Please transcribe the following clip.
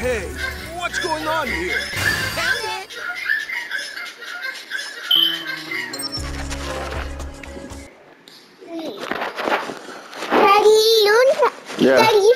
Hey, what's going on here? Found it. Daddy, Luna. Yeah. Daddy,